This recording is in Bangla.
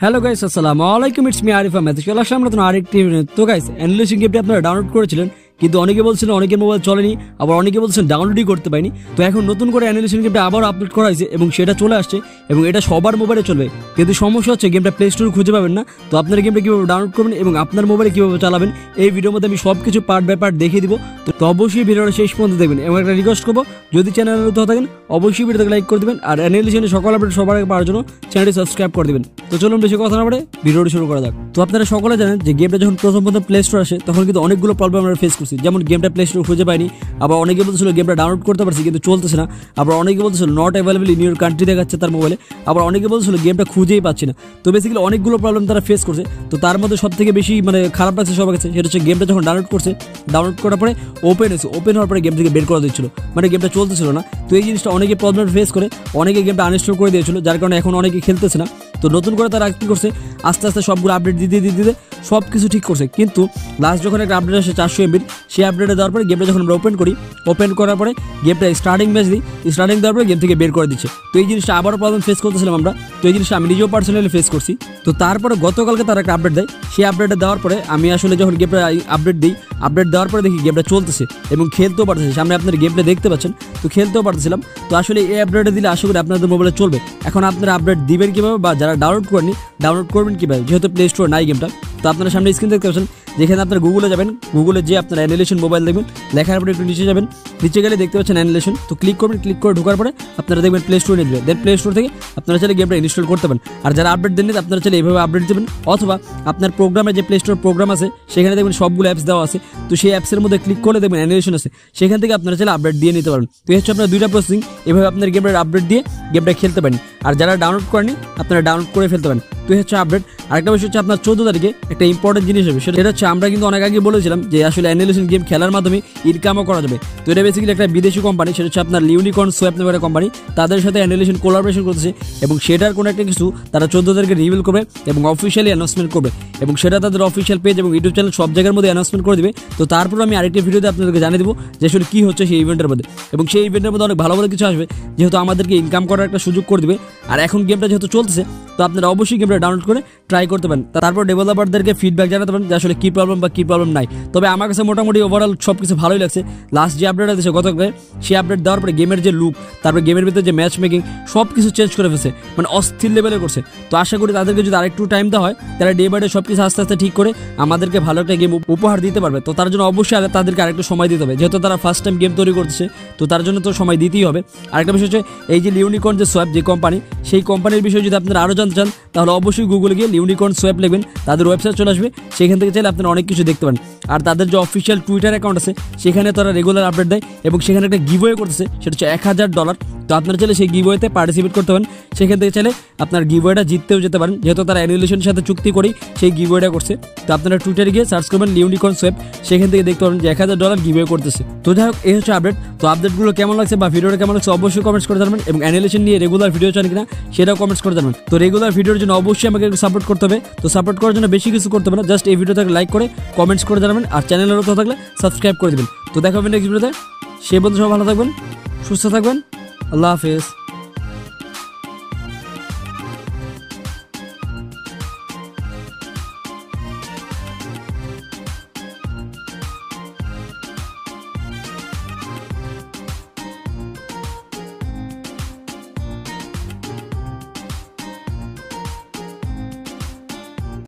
হ্যালো গাইস আসসালামু আলাইকুম ইটস মি আরিফ আহমেদ চলে আসলাম আরেকটি তো গাইস অ্যানালিসিং গেমটি আপনারা ডাউনলোড করেছিলেন কিন্তু অনেকে বলছিলেন অনেকের মোবাইল চলেনি, আবার অনেকে বলছেন ডাউনলোডই করতে পারিনি। তো এখন নতুন করে অ্যানালিসিং গেমটা আবার আপলোড করা হয়েছে এবং সেটা চলে আসছে এবং এটা সবার মোবাইলে চলবে। কিন্তু সমস্যা হচ্ছে গেমটা প্লে স্টোরে খুঁজে পাবেন না। তো আপনারা গেমটা কীভাবে ডাউনলোড করবেন এবং আপনার মোবাইলে কীভাবে চালাবেন, এই ভিডিওর মধ্যে আমি সব কিছু পার্ট বাই পার্ট দেখিয়ে দিব। তো অবশ্যই ভিডিওটা শেষ পর্যন্ত দেখবেন। এবং একটা রিকোয়েস্ট করব, যদি চ্যানেলে নতুন থাকেন, অবশ্যই ভিডিওটাকে লাইক করে দেবেন। আর অ্যানালিসিংয়ের সকল আপডেট সবার আগে পাওয়ার জন্য চ্যানেলটি সাবস্ক্রাইব করে দেবেন। তো চলুন বেশি কথা না বলে ভিডিওটি শুরু করা যাক। তো আপনারা সকলে জানেন যে গেমটা যখন প্রথম প্রথম প্লে স্টোর আসে, তখন কিন্তু অনেকগুলো প্রবলেম আমরা ফেস করছি। যেমন গেমটা প্লে স্টোর খুঁজে পাইনি, আবার অনেকে বলতেছিল গেমটা ডাউনলোড করতে পারছি, কিন্তু চলতেছে না। আবার অনেকে বলতেছিল not available in your country দেখাচ্ছে তার মোবাইলে আবার অনেকে বলছিল গেমটা খুঁজেই পাচ্ছি না। তো বেসিক্যালি অনেকগুলো প্রবলেম তারা ফেস করছে। তো তার মধ্যে সব থেকে বেশি মানে খারাপ লাগছে সবার কাছে, সেটা হচ্ছে গেমটা যখন ডাউনলোড করছে ডাউনলোড করার পরে ওপেন হয়েছে। ওপেন হওয়ার পরে গেম থেকে বের করে দিচ্ছিল। মানে গেমটা চলতেছিল না। তো এই জিনিসটা অনেকে প্রবলেম ফেস করে, অনেকে গেমটা আনইনস্টল করে দিয়েছিল, যার কারণে এখন অনেকে খেলতেছে না। তো নতুন করে তারা কী করছে? আস্তে আস্তে সবগুলো আপডেট দিতে দিতে দিতে সব কিছু ঠিক করছে। কিন্তু লাস্ট যখন একটা আপডেট আসে চারশো এমবির সেই আপডেটে দেওয়ার পরে গেমটা যখন আমরা ওপেন করি ওপেন করার পরে গেমটা স্টার্টিং ম্যাচ দিই স্টার্টিং দেওয়ার পরে গেম থেকে বের করে দিচ্ছে। তো এই জিনিসটা আবারও প্রবলেম ফেস করতেছিলাম আমরা। তো এই জিনিসটা আমি নিজেও পার্সোনালি ফেস করছি। তো তারপরে গতকালকে তারা একটা আপডেট দেয়। সেই আপডেটে দেওয়ার পরে আমি আসলে যখন গেমটা আপডেট দিই আপডেট দেওয়ার পরে দেখি গেমটা চলতেছে এবং খেলতেও পারতেছে। সামনে আপনার গেমটা দেখতে পাচ্ছেন, তো খেলতেও পারতেছিলাম। তো আসলে এই আপডেটে দিলে আশা করি আপনাদের মোবাইলে চলবে। এখন আপনারা আপডেট দিবেন কীভাবে বা যারা ডাউনলোড করেনি ডাউনলোড করবেন কীভাবে যেহেতু প্লে স্টোর নাই গেমটা তো আপনারা সামনে স্ক্রিন দেখতে পাচ্ছেন, যেখানে আপনারা গুগলে যাবেন গুগলে যে আপনার অ্যানিলেশন মোবাইল দেখবেন, লেখার পরে একটু নিচে যাবেন, নিচে গেলে দেখতে পাচ্ছেন অ্যানিলেশন তো ক্লিক করবেন ক্লিক করে ঢোকার পরে আপনারা দেখবেন প্লে স্টোরে দেবেন দেন প্লে স্টোর থেকে আপনারা চাইলে গেমটা ইনস্টল করতে পারেন। আর যারা আপডেট দেননি আপনারা চাইলে এইভাবে আপডেট দেবেন অথবা আপনার প্রোগ্রামে যে প্লে স্টোর প্রোগ্রাম আছে, সেখানে দেখবেন সবগুলো অ্যাপস দেওয়া আছে। তো সেই অ্যাপসের মধ্যে ক্লিক করলে দেখবেন অ্যানিলেশন আছে। সেখান থেকে আপনারা চাইলে আপডেট দিয়ে নিতে পারেন। তো হচ্ছে আপনার দুইটা প্রসেসিং এভাবে আপনার গেমটা আপডেট দিয়ে গেমটা খেলতে পারেন। আর যারা ডাউনলোড করেনি আপনারা ডাউনলোড করে ফেলতে পারেন। তো হচ্ছে আপডেট আরেকটা বিষয় হচ্ছে আপনার চোদ্দ তারিখে একটা ইম্পর্টেন্ট জিনিস হবে। সেটা হচ্ছে আমরা কিন্তু অনেক আগে বলেছিলাম যে আসলে অ্যানিলেশন গেম খেলার মাধ্যমে ইনকামও করা যাবে। তো এটা বেসিক্যালি একটা বিদেশি কোম্পানি সেটা হচ্ছে আপনার ইউনিকর্ন সোয়াপ নামের কোম্পানি তাদের সাথে অ্যানিলেশন কোলাবোরেশন করতেছে এবং সেটার কোনো একটা কিছু তারা চোদ্দ তারিখে রিভিল করবে এবং অফিসিয়ালি অ্যানাউন্সমেন্ট করবে। এবং সেটা তাদের অফিসিয়াল পেজ এবং ইউটিউব চ্যানেল সব জায়গার মধ্যে অ্যানাউন্সমেন্ট করে দিবে। তো তারপর আমি আরেকটি ভিডিওতে আপনাদেরকে জানিয়ে দেবো যে আসলে কী হচ্ছে সেই ইভেন্টের মধ্যে। এবং সেই ইভেন্টের মধ্যে অনেক ভালো ভালো কিছু আসবে, যেহেতু আমাদেরকে ইনকাম করার একটা সুযোগ করে দিবে। আর এখন গেমটা যেহেতু চলছে তো আপনারা অবশ্যই গেমটা ডাউনলোড করে ট্রাই করতে পারেন। তারপর ডেভেলপারদেরকে ফিডব্যাক জানাতে পারেন যে আসলে কী প্রবলেম বা কী প্রবলেম নাই। তবে আমার কাছে মোটামুটি ওভারঅল সব কিছু ভালোই লাগছে। লাস্ট যে আপডেট আছে গতকালে সেই আপডেট দেওয়ার পরে গেমের যে লুক তারপরে গেমের ভিতরে যে ম্যাচ মেকিং সব কিছু চেঞ্জ করে ফেলছে। মানে অস্থির লেভেলে করছে। তো আশা করি তাদেরকে যদি আরেকটু টাইম দেওয়া হয় তারা ডে বাই ডে সব কিছু আস্তে আস্তে ঠিক করে আমাদেরকে ভালো একটা গেম উপহার দিতে পারবে। তো তার জন্য অবশ্যই তাদেরকে আরেকটু সময় দিতে হবে। যেহেতু তারা ফার্স্ট টাইম গেম তৈরি করছে, তো তার জন্য তো সময় দিতেই হবে। আরেকটা বিষয় হচ্ছে, এই যে লিউনিকর্ন যে সোয়াপ যে কোম্পানি সেই কোম্পানির বিষয়ে যদি আপনারা আরও জানতে চান, তাহলে অবশ্যই গুগলে গিয়ে ইউনিকর্ন সোয়াপ লিখবেন, তাদের ওয়েবসাইট চলে আসবে। সেখান থেকে চাইলে আপনারা অনেক কিছু দেখতে পান আর তাদের যে অফিসিয়াল টুইটার অ্যাকাউন্ট আছে, সেখানে তারা রেগুলার আপডেট দেয় এবং সেখানে একটা গিভওয়ে করতেছে, সেটা হচ্ছে এক হাজার ডলার তো আপনারা চাইলে সেই গিভওয়েতে পার্টিসিপেট করতে পারেন। সেখান থেকে চাইলে আপনার গিভওয়েটা জিততেও যেতে পারেন। যেহেতু তারা অ্যানিলেশনের সাথে চুক্তি করেই সেই গিভওয়েটা করছে। তো আপনারা টুইটারে গিয়ে সার্চ করবেন লিউনিকর্ন সোয়েব সেখান থেকে দেখতে পাবেন যে এক হাজার ডলার গিভওয়ে করতেছে। তো যাই হোক, এই হচ্ছে আপডেট তো আপডেটগুলো কেমন লাগছে বা ভিডিওটা কেমন লাগছে অবশ্যই কমেন্টস করে জানাবেন এবং অ্যানিলেশন নিয়ে রেগুলার ভিডিও চান কিনা সেটাও কমেন্টস করে জানাবেন। তো রেগুলার ভিডিওর জন্য অবশ্যই আমাকে সাপোর্ট করতে হবে। তো সাপোর্ট করার জন্য বেশি কিছু করতে হবে না জাস্ট এই ভিডিওটাকে লাইক করে কমেন্টস করে জানাবেন আর চ্যানেলের নতুন থাকলে সাবস্ক্রাইব করে দেবেন। তো দেখা হবে নেক্সট ভিডিওতে সে বন্ধু সব ভালো থাকবেন, সুস্থ থাকবেন। আল্লাহ হাফেজ